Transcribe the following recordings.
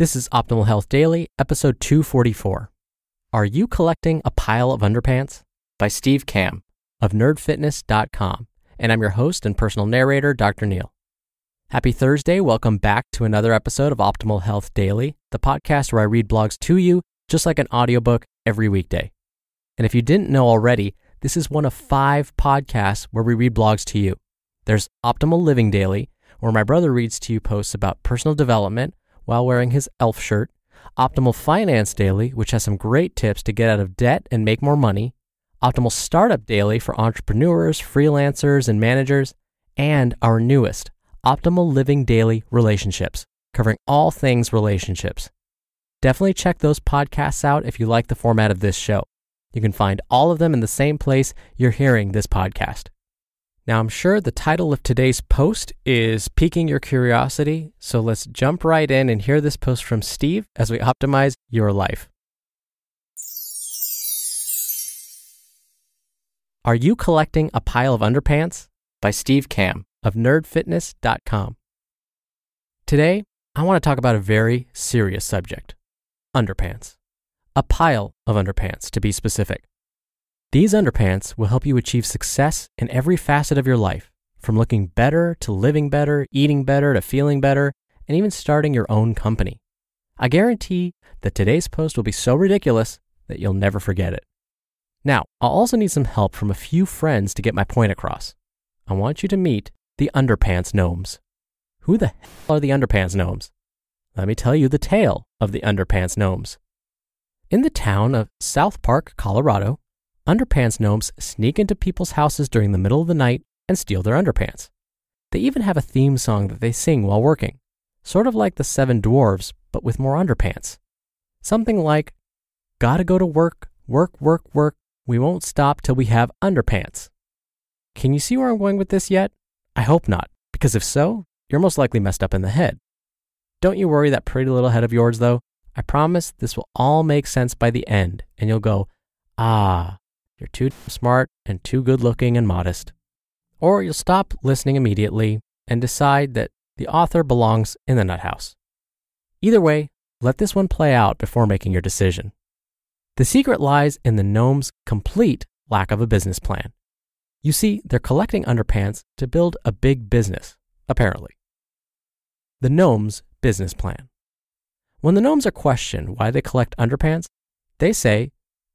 This is Optimal Health Daily, episode 244. Are you collecting a pile of underpants? By Steve Kamb of nerdfitness.com. And I'm your host and personal narrator, Dr. Neal. Happy Thursday. Welcome back to another episode of Optimal Health Daily, the podcast where I read blogs to you just like an audiobook every weekday. And if you didn't know already, this is one of five podcasts where we read blogs to you. There's Optimal Living Daily, where my brother reads to you posts about personal development while wearing his elf shirt, Optimal Finance Daily, which has some great tips to get out of debt and make more money, Optimal Startup Daily for entrepreneurs, freelancers, and managers, and our newest, Optimal Living Daily Relationships, covering all things relationships. Definitely check those podcasts out if you like the format of this show. You can find all of them in the same place you're hearing this podcast. Now, I'm sure the title of today's post is piquing your curiosity, so let's jump right in and hear this post from Steve as we optimize your life. Are you collecting a pile of underpants? By Steve Kamb of nerdfitness.com. Today, I want to talk about a very serious subject underpants. A pile of underpants, to be specific. These underpants will help you achieve success in every facet of your life, from looking better to living better, eating better to feeling better, and even starting your own company. I guarantee that today's post will be so ridiculous that you'll never forget it. Now, I'll also need some help from a few friends to get my point across. I want you to meet the Underpants Gnomes. Who the hell are the Underpants Gnomes? Let me tell you the tale of the Underpants Gnomes. In the town of South Park, Colorado, Underpants Gnomes sneak into people's houses during the middle of the night and steal their underpants. They even have a theme song that they sing while working, sort of like the Seven Dwarves, but with more underpants. Something like, Gotta go to work, work, work, work, we won't stop till we have underpants. Can you see where I'm going with this yet? I hope not, because if so, you're most likely messed up in the head. Don't you worry that pretty little head of yours, though. I promise this will all make sense by the end, and you'll go, ah, you're too smart and too good looking and modest. Or you'll stop listening immediately and decide that the author belongs in the nut house. Either way, let this one play out before making your decision. The secret lies in the gnome's complete lack of a business plan. You see, they're collecting underpants to build a big business, apparently. The gnome's business plan. When the gnomes are questioned why they collect underpants, they say,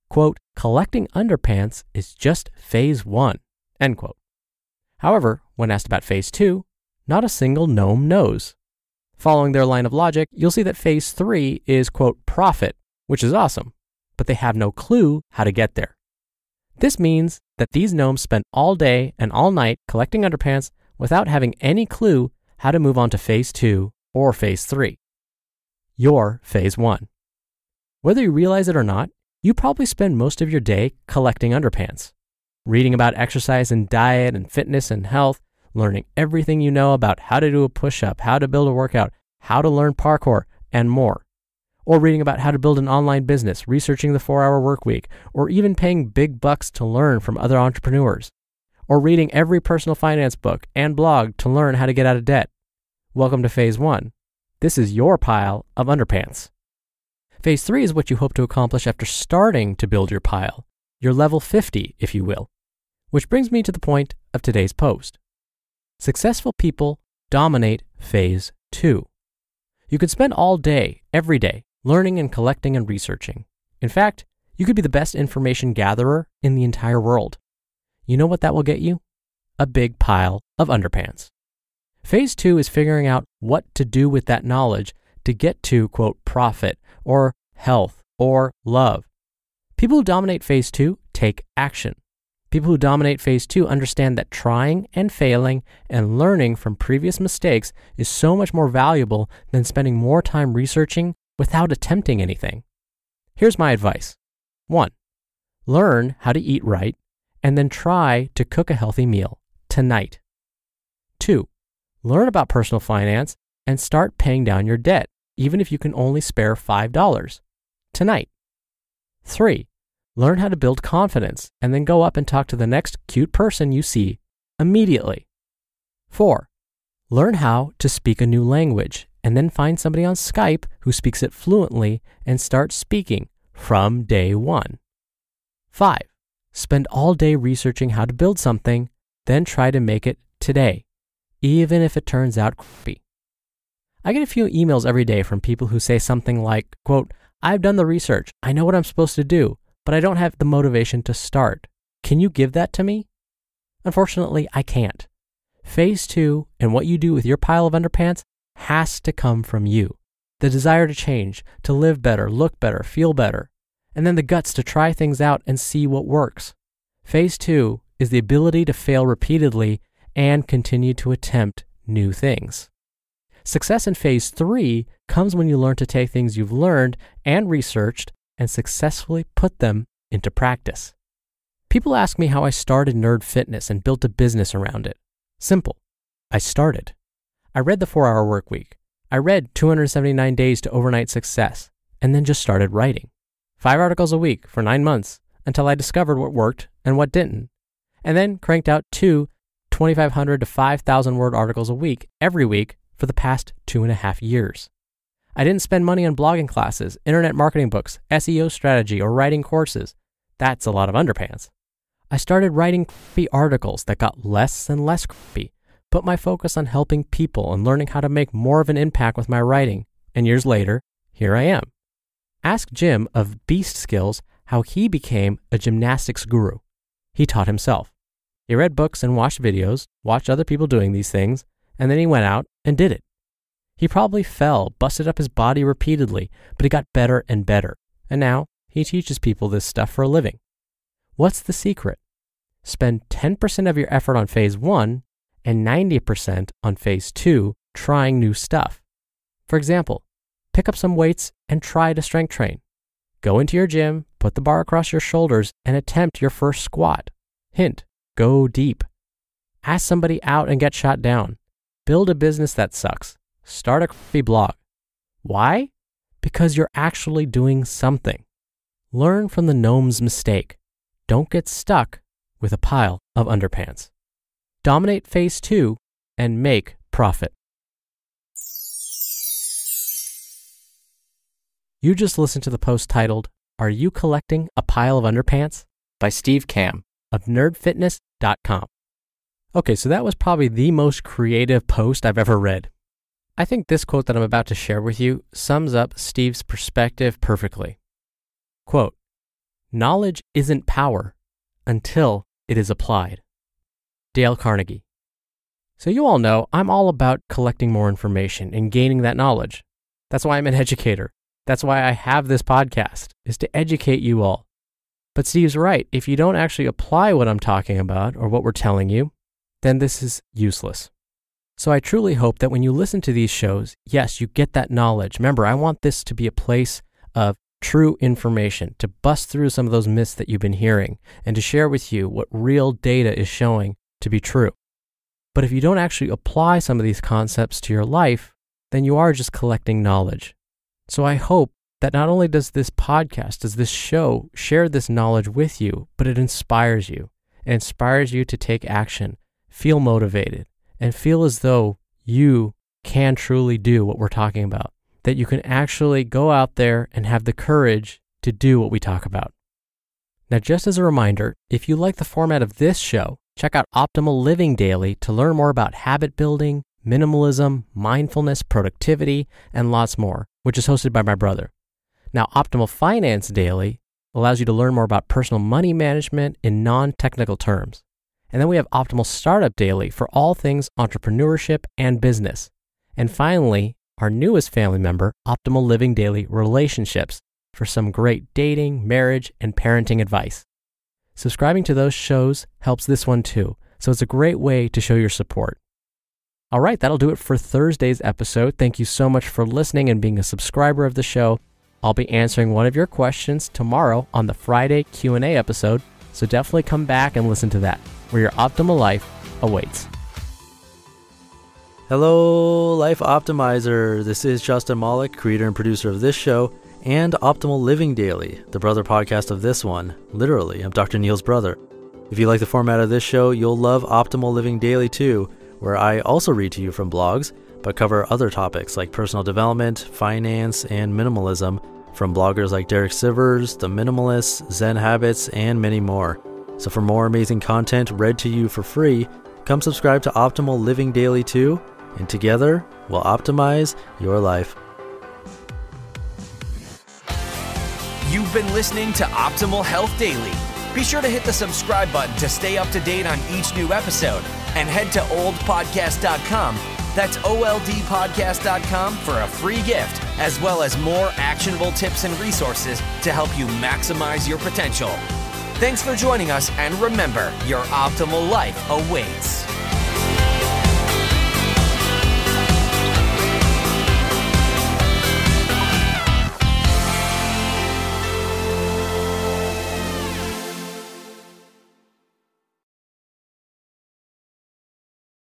quote, collecting underpants is just phase one, end quote. However, when asked about phase two, not a single gnome knows. Following their line of logic, you'll see that phase three is, quote, profit, which is awesome but they have no clue how to get there. This means that these gnomes spend all day and all night collecting underpants without having any clue how to move on to phase two or phase three. Your phase one. Whether you realize it or not, you probably spend most of your day collecting underpants, reading about exercise and diet and fitness and health, learning everything you know about how to do a push up, how to build a workout, how to learn parkour, and more or reading about how to build an online business, researching the four hour work week, or even paying big bucks to learn from other entrepreneurs, or reading every personal finance book and blog to learn how to get out of debt. Welcome to phase one. This is your pile of underpants. Phase three is what you hope to accomplish after starting to build your pile, your level 50, if you will. Which brings me to the point of today's post. Successful people dominate phase two. You could spend all day, every day, learning and collecting and researching. In fact, you could be the best information gatherer in the entire world. You know what that will get you? A big pile of underpants. Phase two is figuring out what to do with that knowledge to get to, quote, profit or health or love. People who dominate phase two take action. People who dominate phase two understand that trying and failing and learning from previous mistakes is so much more valuable than spending more time researching without attempting anything. Here's my advice 1. Learn how to eat right and then try to cook a healthy meal tonight. 2. Learn about personal finance and start paying down your debt, even if you can only spare $5 tonight. 3. Learn how to build confidence and then go up and talk to the next cute person you see immediately. 4. Learn how to speak a new language and then find somebody on Skype who speaks it fluently and start speaking from day one. 5. Spend all day researching how to build something, then try to make it today, even if it turns out crappy. I get a few emails every day from people who say something like, quote, I've done the research, I know what I'm supposed to do, but I don't have the motivation to start. Can you give that to me? Unfortunately, I can't. Phase two and what you do with your pile of underpants has to come from you. The desire to change, to live better, look better, feel better, and then the guts to try things out and see what works. Phase two is the ability to fail repeatedly and continue to attempt new things. Success in phase three comes when you learn to take things you've learned and researched and successfully put them into practice. People ask me how I started Nerd Fitness and built a business around it. Simple. I started. I read The 4 Hour Work Week. I read 279 Days to Overnight Success and then just started writing. Five articles a week for nine months until I discovered what worked and what didn't. And then cranked out two 2,500 to 5,000 word articles a week every week for the past two and a half years. I didn't spend money on blogging classes, internet marketing books, SEO strategy, or writing courses. That's a lot of underpants. I started writing creepy articles that got less and less creepy, put my focus on helping people and learning how to make more of an impact with my writing, and years later, here I am. Ask Jim of Beast Skills how he became a gymnastics guru. He taught himself. He read books and watched videos, watched other people doing these things, and then he went out and did it. He probably fell, busted up his body repeatedly, but he got better and better. And now he teaches people this stuff for a living. What's the secret? Spend 10% of your effort on phase one and 90% on phase two trying new stuff. For example, pick up some weights and try to strength train. Go into your gym, put the bar across your shoulders, and attempt your first squat. Hint, go deep. Ask somebody out and get shot down. Build a business that sucks. Start a crappy blog. Why? Because you're actually doing something. Learn from the gnome's mistake. Don't get stuck with a pile of underpants. Dominate phase two and make profit. You just listened to the post titled, Are You Collecting a Pile of Underpants? by Steve Kamb of nerdfitness.com. Okay, so that was probably the most creative post I've ever read. I think this quote that I'm about to share with you sums up Steve's perspective perfectly. Quote, Knowledge isn't power until it is applied. Dale Carnegie. So, you all know I'm all about collecting more information and gaining that knowledge. That's why I'm an educator. That's why I have this podcast, is to educate you all. But Steve's right. If you don't actually apply what I'm talking about or what we're telling you, then this is useless. So I truly hope that when you listen to these shows, yes, you get that knowledge. Remember, I want this to be a place of true information, to bust through some of those myths that you've been hearing, and to share with you what real data is showing to be true. But if you don't actually apply some of these concepts to your life, then you are just collecting knowledge. So I hope that not only does this podcast, does this show share this knowledge with you, but it inspires you. It inspires you to take action feel motivated, and feel as though you can truly do what we're talking about. That you can actually go out there and have the courage to do what we talk about. Now, just as a reminder, if you like the format of this show, check out Optimal Living Daily to learn more about habit building, minimalism, mindfulness, productivity, and lots more, which is hosted by my brother. Now, Optimal Finance Daily allows you to learn more about personal money management in non technical terms. And then we have Optimal Startup Daily for all things entrepreneurship and business. And finally, our newest family member, Optimal Living Daily Relationships, for some great dating, marriage, and parenting advice. Subscribing to those shows helps this one too, so it's a great way to show your support. All right, that'll do it for Thursday's episode. Thank you so much for listening and being a subscriber of the show. I'll be answering one of your questions tomorrow on the Friday Q&A episode, so definitely come back and listen to that where your optimal life awaits. Hello, Life Optimizer. This is Justin Malik, creator and producer of this show and Optimal Living Daily, the brother podcast of this one. Literally, I'm Dr. Neal's brother. If you like the format of this show, you'll love Optimal Living Daily too, where I also read to you from blogs but cover other topics like personal development, finance, and minimalism from bloggers like Derek Sivers, The Minimalists, Zen Habits, and many more. So for more amazing content read to you for free, come subscribe to Optimal Living Daily too, and together we'll optimize your life. You've been listening to Optimal Health Daily. Be sure to hit the subscribe button to stay up to date on each new episode and head to oldpodcast.com. That's oldpodcast.com for a free gift, as well as more actionable tips and resources to help you maximize your potential. Thanks for joining us, and remember, your optimal life awaits.